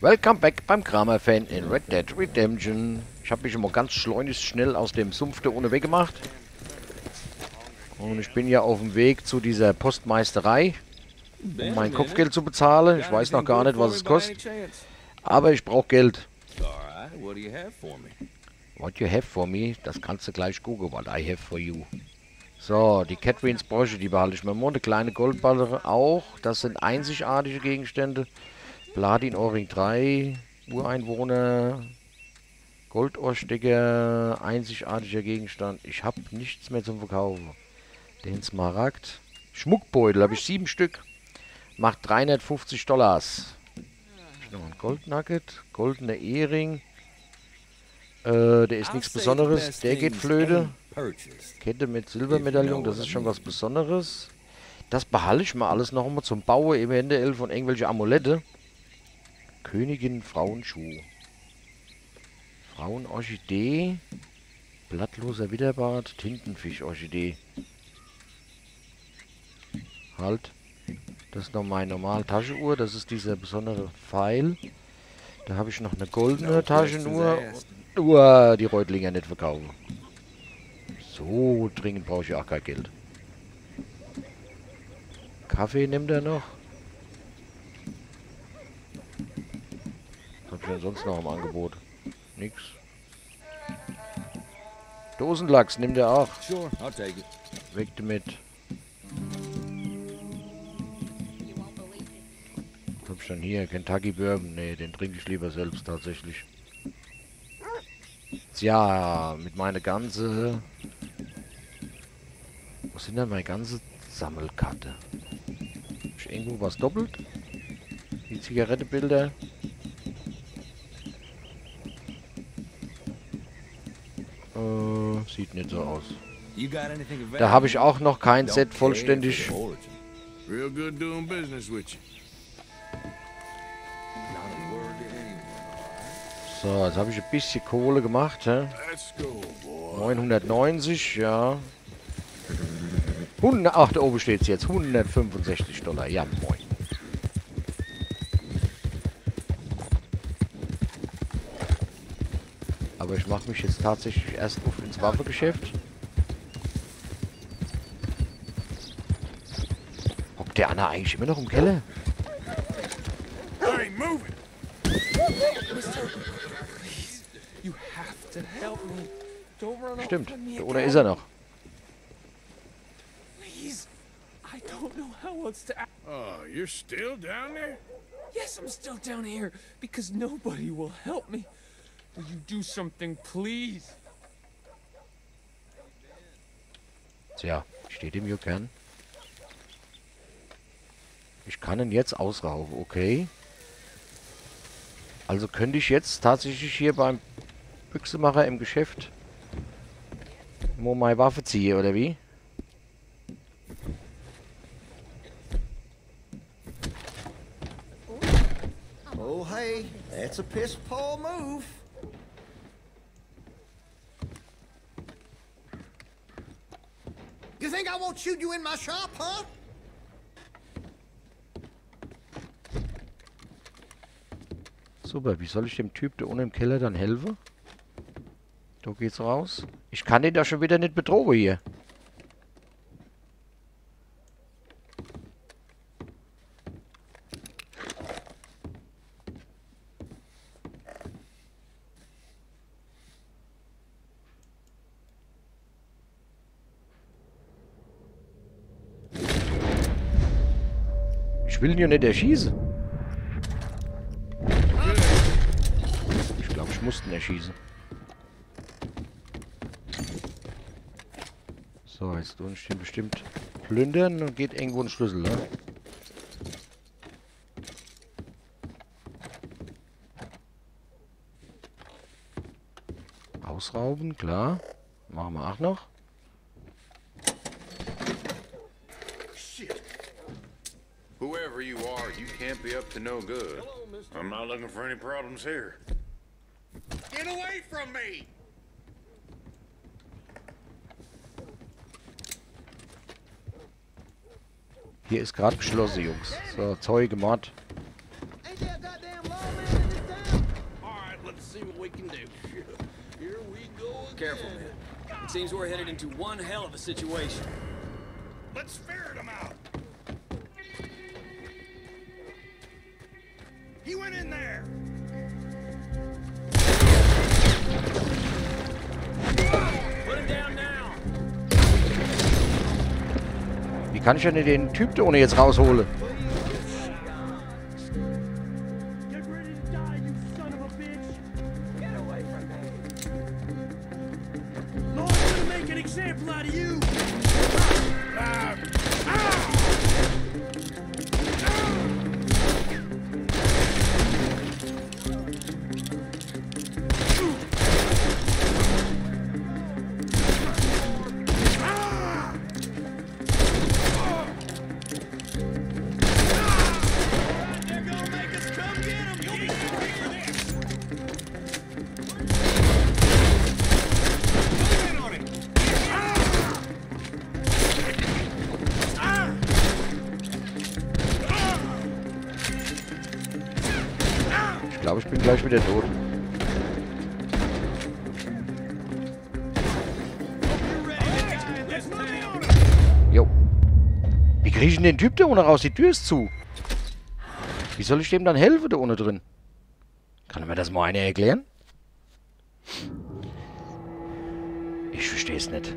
Welcome back beim Kramer-Fan in Red Dead Redemption. Ich habe mich immer ganz schleunigst schnell aus dem Sumpf da ohne weggemacht. Und ich bin ja auf dem Weg zu dieser Postmeisterei, um mein Kopfgeld zu bezahlen. Ich weiß noch gar nicht, was es kostet. Aber ich brauche Geld. What you have for me, das kannst du gleich googeln. What I have for you. So, die Catherines Brosche, die behalte ich mir mal. Eine kleine Goldballer auch. Das sind einzigartige Gegenstände. Platin Ohrring 3, Ureinwohner, Goldohrstecker, einzigartiger Gegenstand. Ich habe nichts mehr zum Verkaufen. Den Smaragd. Schmuckbeutel habe ich sieben Stück. Macht 350 Dollars. Noch ein Goldnugget, goldener Ehering. Äh, der ist nichts Besonderes. Der geht flöte. Kette mit Silbermedaillon, das ist schon was Besonderes. Das behalte ich mal alles noch einmal zum Bauen eventuell von irgendwelche Amulette. Königin Frauenschuh. Frauenorchidee. Blattloser Widerbart. Tintenfischorchidee. Halt. Das ist noch meine normale Taschenuhr. Das ist dieser besondere Pfeil. Da habe ich noch eine goldene Taschenuhr. Uah, die Reutlinger nicht verkaufen. So dringend brauche ich auch kein Geld. Kaffee nimmt er noch. Was habe ich denn sonst noch im Angebot? Nix. Dosenlachs nimmt er auch. Weg damit. Was hab hier? Kentucky Bourbon. Ne, den trinke ich lieber selbst tatsächlich. Tja, mit meiner ganze... Wo sind denn meine ganze Sammelkarte? Hab irgendwo was doppelt? Die Zigarettebilder. Äh, sieht nicht so aus. Da habe ich auch noch kein Set vollständig. So, jetzt habe ich ein bisschen Kohle gemacht. Hä? 990, ja. 100, ach, da oben steht es jetzt. 165 Dollar. Ja, moin. Aber ich mache mich jetzt tatsächlich erst auf ins Waffengeschäft. Hockt der Anna eigentlich immer noch im Keller? Stimmt, da oder ist er noch? Oh, you're still down there? Yes, I'm still down here because nobody will help me. Will you do something, please? Tja, steht ihm hier gern. Ich kann ihn jetzt ausrauben, okay. Also könnte ich jetzt tatsächlich hier beim Büchsemacher im Geschäft wo meine Waffe ziehe, oder wie? Oh hey, that's a piss poor move. You think I won't shoot you in my shop, huh? Super, wie soll ich dem Typ da unten im Keller dann helfen? Da geht's raus. Ich kann den da schon wieder nicht bedrohen hier. Ich will ihn ja nicht erschießen. Ich glaube, ich musste ihn erschießen. So, jetzt unten stehen bestimmt plündern und geht irgendwo ein Schlüssel, ne? Ausrauben, klar. Machen wir auch noch. Up to no good. Hello, I'm not looking for any problems here. Get away from me! Hier ist gerade geschlossen, Jungs. So, Zeuge Mord. see what we can do. Here we go. Careful, man. Seems we're headed into one hell of a situation. Kann ich denn den Typ da ohne jetzt raushole? Gleich wieder tot. Jo. Wie kriege ich denn den Typ da ohne raus? Die Tür ist zu. Wie soll ich dem dann helfen da ohne drin? Kann mir das mal einer erklären? Ich verstehe es nicht.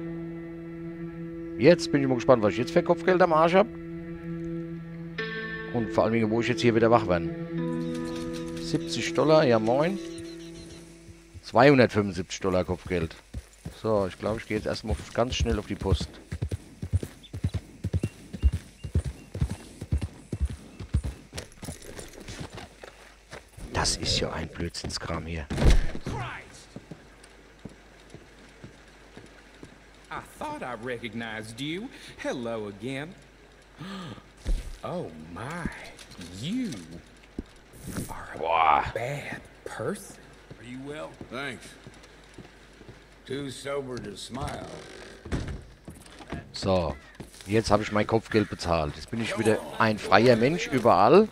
Jetzt bin ich mal gespannt, was ich jetzt für Kopfgeld am Arsch habe. Und vor allem, wo ich jetzt hier wieder wach werde. 70 Dollar, ja moin. 275 Dollar Kopfgeld. So, ich glaube, ich gehe jetzt erstmal ganz schnell auf die Post. Das ist ja ein Blödsinnskram hier. I thought I recognized you. Hello again. Oh my, you Boah. bad person. Are you well? Thanks. Too sober to smile. So, jetzt habe ich mein Kopfgeld bezahlt. Jetzt bin ich wieder ein freier Mensch überall.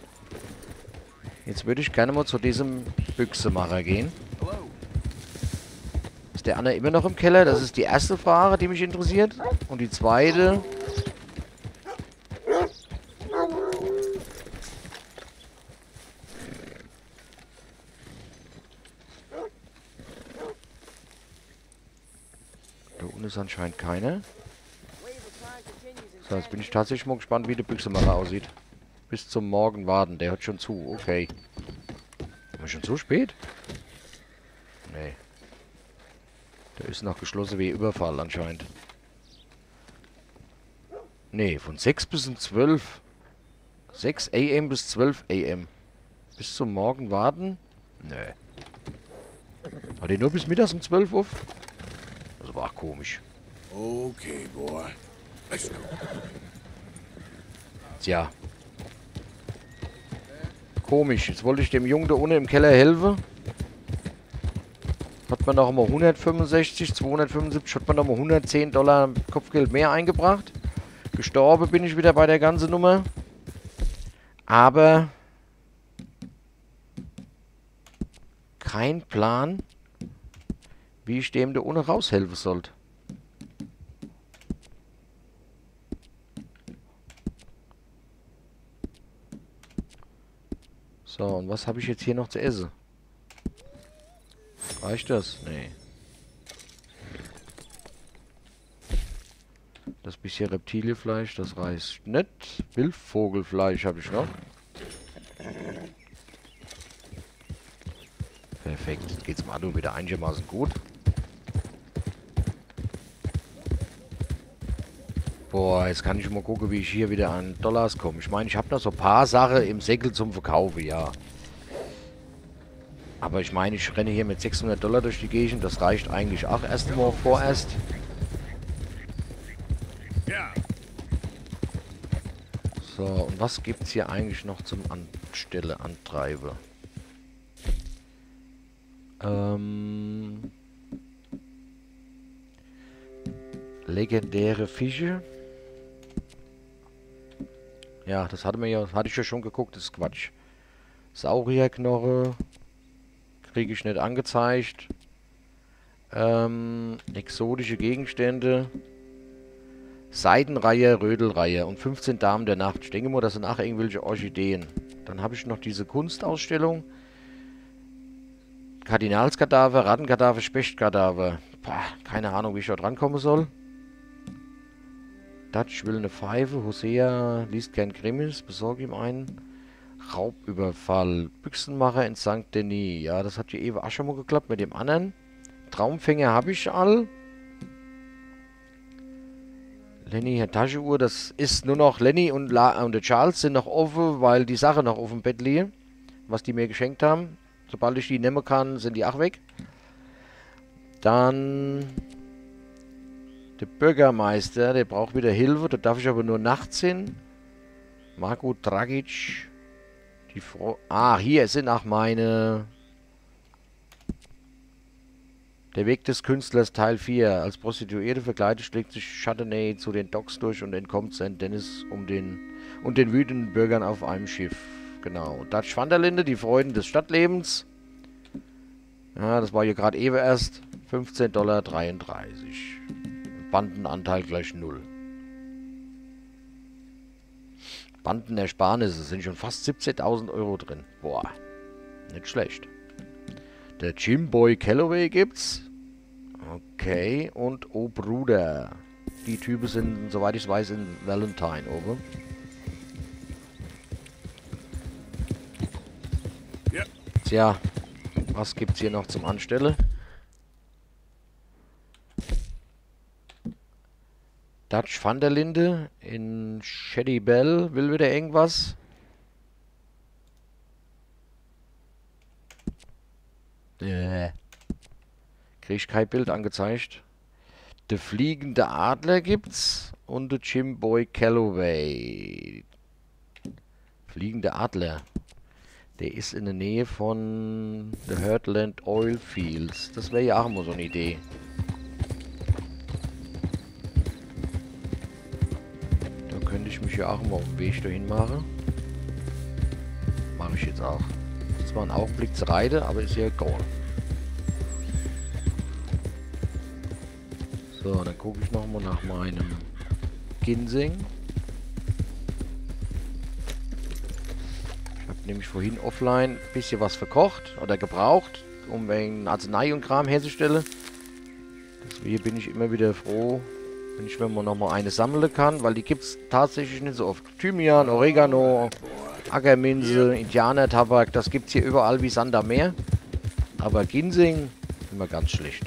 Jetzt würde ich gerne mal zu diesem Büchsemacher gehen. Ist der Anna immer noch im Keller? Das ist die erste Frage, die mich interessiert. Und die zweite... Da unten ist anscheinend keiner. So, jetzt bin ich tatsächlich mal gespannt, wie der Büchsemacher aussieht. Bis zum Morgen warten. Der hört schon zu. Okay. Sind wir schon so spät? Nee. Der ist noch geschlossen wie Überfall anscheinend. Nee, von 6 bis um 12. 6 am bis 12 am. Bis zum Morgen warten? Nee. Hat er nur bis mittags um 12 Uhr? Das war komisch. Okay, boy. Let's go. Tja. Komisch. Jetzt wollte ich dem Jungen da unten im Keller helfen. Hat man noch mal 165, 275, hat man noch mal 110 Dollar Kopfgeld mehr eingebracht. Gestorben bin ich wieder bei der ganzen Nummer. Aber kein Plan, wie ich dem da ohne raushelfen sollte. So, und was habe ich jetzt hier noch zu essen? Reicht das? Nee. Das bisschen Reptilienfleisch, das reicht nicht. Wildvogelfleisch habe ich noch. Perfekt. Geht's Manu wieder einigermaßen gut. Boah, jetzt kann ich mal gucken, wie ich hier wieder an Dollars komme. Ich meine, ich habe noch so ein paar Sachen im Säckel zum Verkaufen, ja. Aber ich meine, ich renne hier mit 600 Dollar durch die Gegend. Das reicht eigentlich auch erst mal vorerst. So, und was gibt es hier eigentlich noch zum Anstelle, Antreibe? Ähm... Legendäre Fische. Ja, das hatte, mir ja, hatte ich ja schon geguckt, das ist Quatsch. Saurierknorre. Kriege ich nicht angezeigt. Ähm, exotische Gegenstände. Seidenreihe, Rödelreihe und 15 Damen der Nacht. Ich denke mal, das sind auch irgendwelche Orchideen. Dann habe ich noch diese Kunstausstellung. Kardinalskadaver, Rattenkadaver, Spechtkadaver. Pah, keine Ahnung, wie ich da drankommen soll. Dutch will eine Pfeife. Hosea liest gern Krimis. Besorge ihm einen. Raubüberfall. Büchsenmacher in St. Denis. Ja, das hat ja eben auch schon mal geklappt mit dem anderen. Traumfänger habe ich all. Lenny, Herr Taschenuhr, das ist nur noch Lenny und, La und der Charles sind noch offen, weil die Sache noch auf dem Bett liegt, was die mir geschenkt haben. Sobald ich die nehmen kann, sind die auch weg. Dann der Bürgermeister, der braucht wieder Hilfe, da darf ich aber nur nachts hin. Marco Dragic. Die Frau. Ah, hier sind auch meine der Weg des Künstlers Teil 4. Als Prostituierte verkleidet schlägt sich Chardonnay zu den Docks durch und entkommt St. Dennis um den, und den wütenden Bürgern auf einem Schiff. Genau. Dutch Vanderlinde, die Freuden des Stadtlebens. Ja, das war hier gerade eben erst. 15,33 Dollar. Bandenanteil gleich 0. Bandenersparnisse sind schon fast 17.000 Euro drin. Boah, nicht schlecht. Der Jimboy Calloway gibt's. Okay, und Oh Bruder. Die Typen sind, soweit ich weiß, in Valentine, over. Ja. Tja, was gibt's hier noch zum Anstelle? Dutch van der Linde in Shady Bell. Will wieder irgendwas? Äh. Krieg ich kein Bild angezeigt. Der fliegende Adler gibt's und der Jimboy Calloway. Fliegende Adler. Der ist in der Nähe von The Hurtland Oil Fields. Das wäre ja auch mal so eine Idee. Ja auch mal auf den Weg dahin machen. Mache ich jetzt auch. Zwar ein Augenblick zur Reide, aber ist ja egal. So, dann gucke ich nochmal nach meinem Ginseng. Ich habe nämlich vorhin offline ein bisschen was verkocht oder gebraucht, um ein Arznei und Kram herzustellen. Deswegen bin ich immer wieder froh, wenn ich mir mal nochmal eine sammeln kann, weil die gibt es tatsächlich nicht so oft. Thymian, Oregano, Ackerminze, Indianertabak, das gibt es hier überall wie Sand am Meer. Aber Ginseng immer ganz schlecht.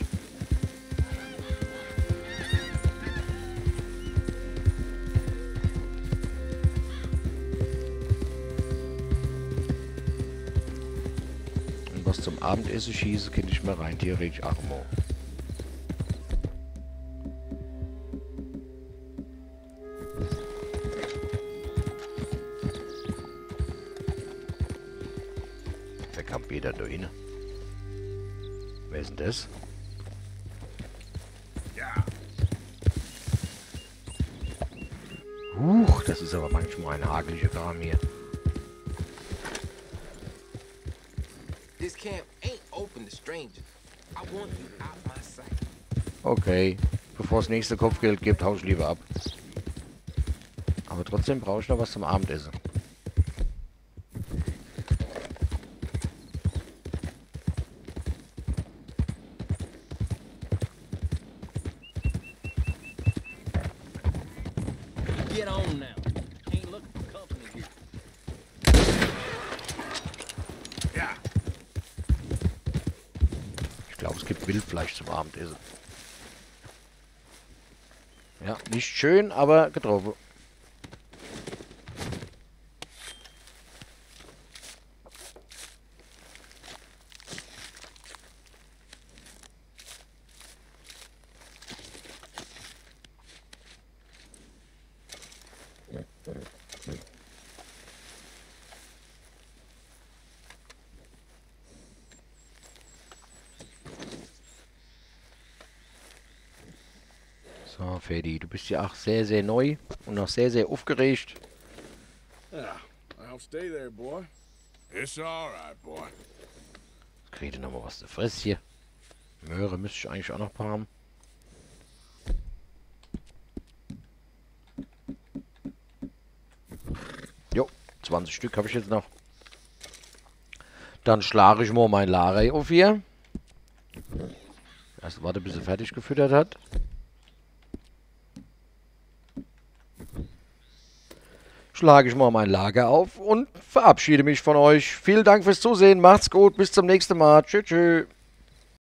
Und was zum Abendessen schieße, kann ich mir rein theoretisch auch mal. Hin? Wer ist denn das? Ja. Huch, das ist aber manchmal ein hageliger Kram hier. This camp ain't open to strangers. I want you out my sight. Okay, bevor es nächste Kopfgeld gibt, hau ich lieber ab. Aber trotzdem brauche ich noch was zum Abendessen. Get on now. Ain't looking for company here. Ja. Ich glaube, es gibt Wildfleisch zum Abendessen. Ja, nicht schön, aber getroffen. So, Fedi, du bist ja auch sehr, sehr neu und noch sehr, sehr aufgeregt. Yeah, I'll stay there, boy. It's all right, boy. kriege ich nochmal was zu fressen hier. Möhre müsste ich eigentlich auch noch haben. Jo, 20 Stück habe ich jetzt noch. Dann schlage ich mal mein Lager auf hier. Erst warte, bis er fertig gefüttert hat. Schlage ich mal mein Lager auf und verabschiede mich von euch. Vielen Dank fürs Zusehen. Macht's gut. Bis zum nächsten Mal. Tschüss. tschüss.